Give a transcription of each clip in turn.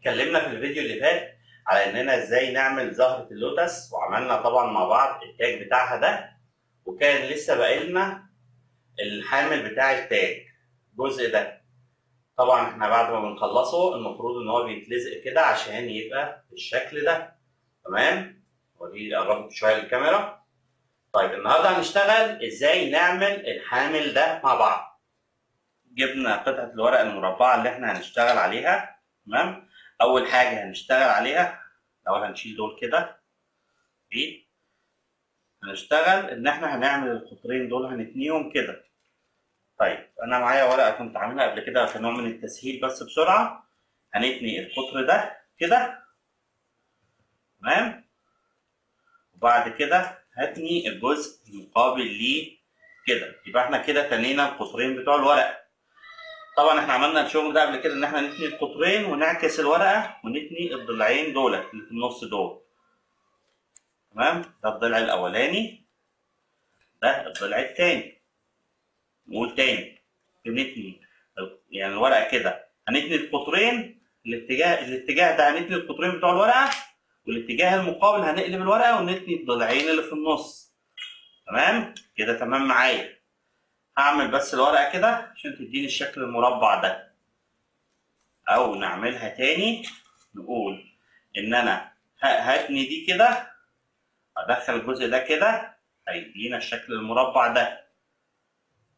اتكلمنا في الفيديو اللي فات على إننا إزاي نعمل زهرة اللوتس وعملنا طبعا مع بعض التاج بتاعها ده وكان لسه باقي لنا الحامل بتاع التاج الجزء ده. طبعا إحنا بعد ما بنخلصه المفروض إن هو بيتلزق كده عشان يبقى بالشكل ده. تمام؟ ودي قربت شوية للكاميرا. طيب النهارده هنشتغل إزاي نعمل الحامل ده مع بعض. جبنا قطعة الورق المربعة اللي إحنا هنشتغل عليها. تمام؟ أول حاجة هنشتغل عليها الأول هنشيل دول كده إيه هنشتغل إن إحنا هنعمل القطرين دول هنتنيهم كده. طيب أنا معايا ورقة كنت عاملها قبل كده كنوع من التسهيل بس بسرعة. هنتني القطر ده كده تمام؟ وبعد كده هتني الجزء المقابل ليه كده. يبقى إحنا كده تنينا القطرين بتوع الورقه طبعا إحنا عملنا الشغل ده قبل كده إن إحنا نتني القطرين ونعكس الورقة ونتني الضلعين دول اللي في النص دول. تمام؟ ده الضلع الأولاني ده الضلع الثاني نقول تاني. بنتني يعني الورقة كده. هنتني القطرين الاتجاه الاتجاه ده هنتني القطرين بتوع الورقة والاتجاه المقابل هنقلب الورقة ونتني الضلعين اللي في النص. تمام؟ كده تمام معايا. هعمل بس الورقة كده عشان تديني الشكل المربع ده. أو نعملها تاني. نقول إن أنا هتني دي كده. أدخل الجزء ده كده. هيدينا الشكل المربع ده.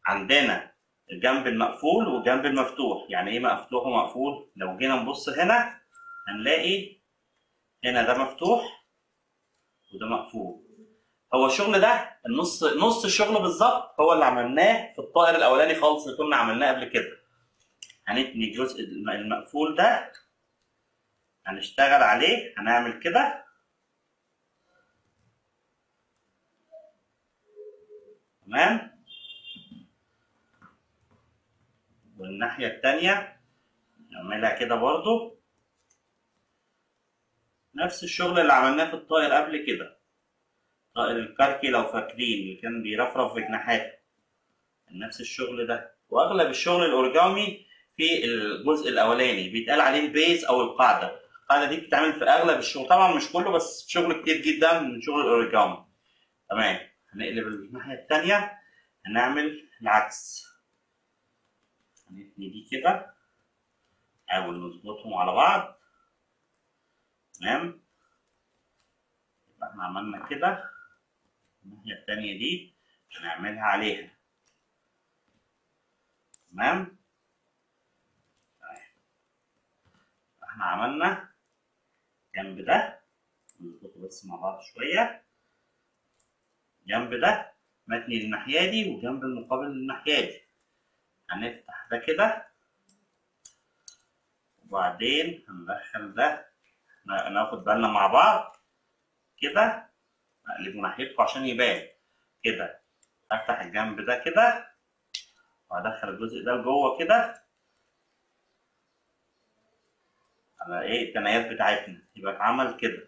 عندنا الجنب المقفول والجنب المفتوح. يعني إيه مفتوح ومقفول؟ لو جينا نبص هنا هنلاقي هنا ده مفتوح وده مقفول. هو الشغل ده النص نص الشغل بالظبط هو اللي عملناه في الطائر الأولاني خالص اللي كنا عملناه قبل كده. هنتني الجزء المقفول ده هنشتغل عليه هنعمل كده. تمام؟ والناحية التانية نعملها كده برضو. نفس الشغل اللي عملناه في الطائر قبل كده. الكركي لو فاكرين كان بيرفرف بجناحاته نفس الشغل ده. وأغلب الشغل الاوريجامي في الجزء الأولاني بيتقال عليه ال base أو القاعدة. القاعدة دي بتتعمل في أغلب الشغل. طبعا مش كله بس شغل كتير جدا من شغل الاوريجامي تمام. هنقلب الناحيه التانية. هنعمل العكس. هنتني دي كده. نحاول نظبطهم على بعض. تمام. يبقى إحنا عملنا كده. الناحية التانية دي هنعملها عليها. تمام؟ إحنا عملنا جنب ده نظبطه بس مع بعض شوية. جنب ده متني للناحية دي وجنب المقابل للناحية دي. هنفتح ده كده. وبعدين هندخل ده. ناخد بالنا مع بعض. كده اقلبه ناحيتكم عشان يبان. كده افتح الجنب ده كده. وادخل الجزء ده لجوه كده. على إيه؟ التنايات بتاعتنا. يبقى اتعمل كده.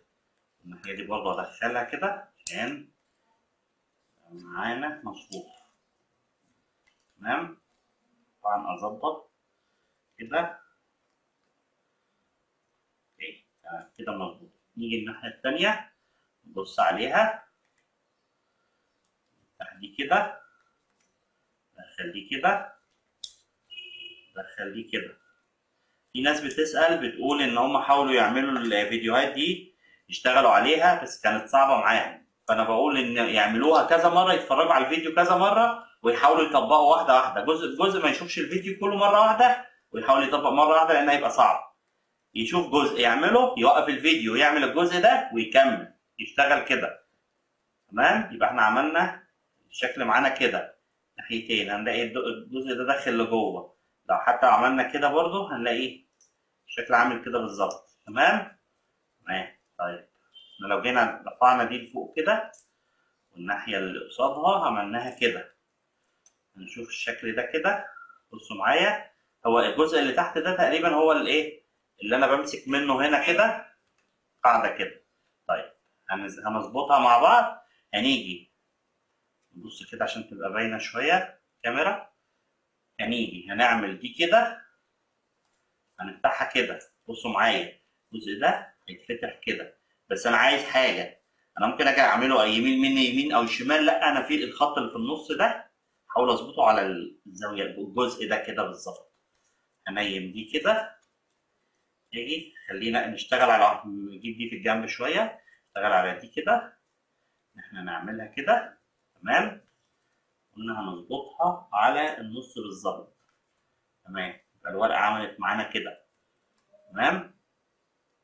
الناحية دي برضه ادخلها كده. عشان معانا مظبوط تمام؟ طبعا أظبط. كده. إيه؟ كده مظبوط. نيجي الناحية التانية. نبص عليها. نفتح دي كده. ندخل دي كده. ندخل دي كده. في ناس بتسأل بتقول إن هم حاولوا يعملوا الفيديوهات دي يشتغلوا عليها بس كانت صعبة معاهم. فأنا بقول إن يعملوها كذا مرة يتفرجوا على الفيديو كذا مرة ويحاولوا يطبقوا واحدة واحدة. جزء بجزء ما يشوفش الفيديو كله مرة واحدة ويحاول يطبق مرة واحدة لأن هيبقى صعب. يشوف جزء يعمله يوقف الفيديو يعمل الجزء ده ويكمل. يشتغل كده. تمام؟ يبقى إحنا عملنا الشكل معانا كده ناحيتين. هنلاقي الجزء ده داخل لجوه. لو حتى عملنا كده برضو هنلاقي الشكل عامل كده بالظبط. تمام؟ تمام. طيب. إحنا لو جينا رفعنا دي لفوق كده والناحية اللي قصادها عملناها كده. هنشوف الشكل ده كده. بصوا معايا. هو الجزء اللي تحت ده تقريبا هو الايه؟ اللي أنا بمسك منه هنا كده قاعدة كده. هنظبطها مع بعض. هنيجي. نبص كده عشان تبقى باينة شوية. كاميرا. هنيجي. هنعمل دي كده. هنفتحها كده. بصوا معايا. الجزء ده هيتفتح كده. بس أنا عايز حاجة. أنا ممكن أجي أعمله يمين مني يمين أو شمال. لأ أنا في الخط اللي في النص ده احاول أظبطه على الزاوية الجزء ده كده بالظبط. انيم دي كده. تيجي خلينا نشتغل على نجيب دي في الجنب شوية. نشتغل على دي كده. إحنا نعملها كده. تمام؟ قلنا هنظبطها على النص بالظبط. تمام. يبقى الورقة عملت معانا كده. تمام؟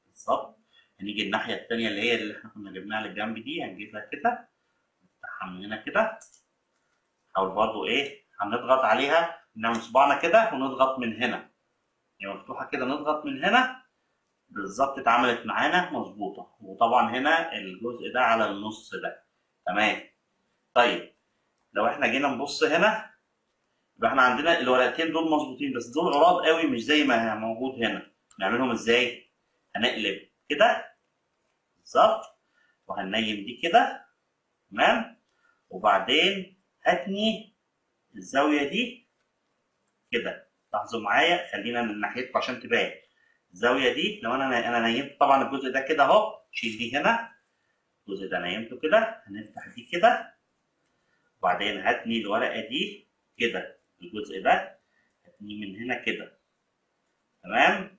بالظبط. هنيجي الناحية الثانية اللي هي اللي إحنا كنا جبناها للجنب دي هنجيبها كده. نفتحها من هنا كده. نحاول برضو إيه هنضغط عليها نعمل صباعنا كده ونضغط من هنا. هي مفتوحة كده نضغط من هنا. بالظبط اتعملت معانا مظبوطة. وطبعا هنا الجزء ده على النص ده. تمام. طيب لو إحنا جينا نبص هنا يبقى إحنا عندنا الورقتين دول مظبوطين بس دول عراض قوي مش زي ما موجود هنا. نعملهم إزاي؟ هنقلب كده. بالظبط. وهننيم دي كده. تمام. وبعدين هتني الزاوية دي كده. لاحظوا معايا؟ خلينا من ناحيتكم عشان تبان. الزاويه دي لو أنا أنا نيمت طبعا الجزء ده كده أهو شيل دي هنا الجزء ده نيمته كده هنفتح دي كده وبعدين هتني الورقة دي كده الجزء ده هتني من هنا كده. تمام؟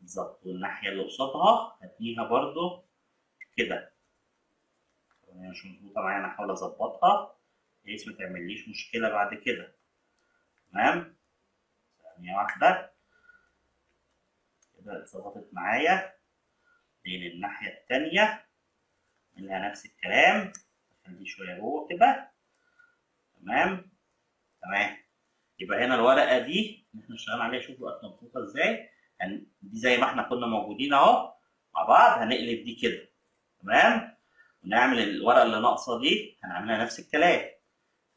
بالظبط والناحية اللي قصادها هتنيها برضو كده. هي مش مظبوطة معايا أنا هحاول أظبطها بحيث ما تعمليش مشكلة بعد كده. تمام؟ ثانية واحدة. كده اتظبطت معايا. بين الناحية التانية. منها نفس الكلام. دي شوية جوه كده. تمام؟ تمام. يبقى هنا الورقة دي اللي إحنا اشتغلنا عليها شوفوا بقت مظبوطه إزاي. هن... دي زي ما إحنا كنا موجودين أهو مع بعض. هنقلب دي كده. تمام؟ ونعمل الورقة اللي ناقصة دي. هنعملها نفس الكلام.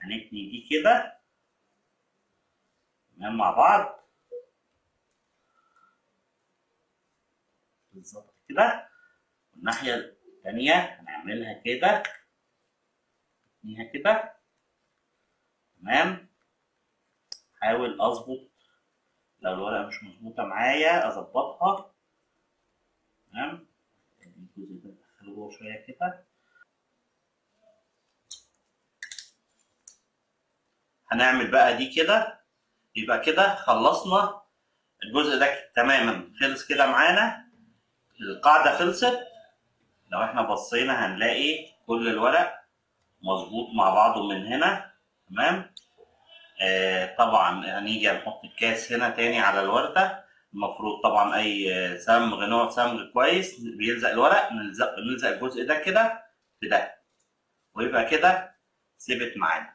هنتني دي كده. تمام؟ مع بعض. بالظبط كده. والناحية الثانية هنعملها كده. نتنيها كده. تمام. حاول أظبط. لو الورقة مش مظبوطة معايا أظبطها. تمام. الجزء ده ادخله جوه شوية كده. هنعمل بقى دي كده. يبقى كده خلصنا. الجزء ده تماما. خلص كده معانا. القاعدة خلصت. لو إحنا بصينا هنلاقي كل الورق مظبوط مع بعضه من هنا تمام؟ آه طبعا هنيجي نحط الكاس هنا تاني على الوردة. المفروض طبعا أي صمغ نوع صمغ كويس بيلزق الورق. نلزق نلزق الجزء ده كده في ده. ويبقى كده ثبت معانا.